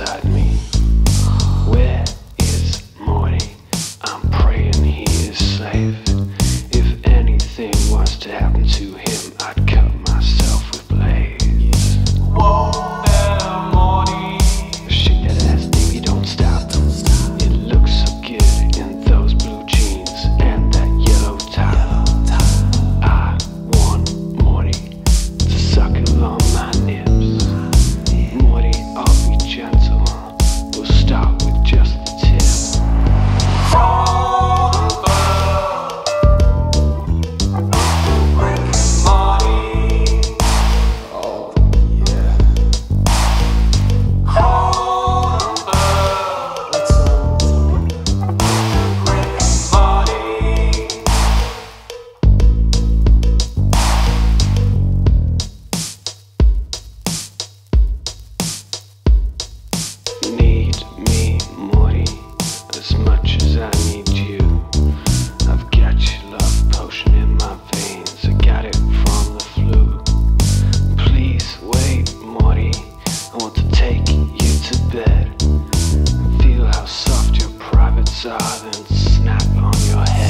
inside. saw, then snap on your head.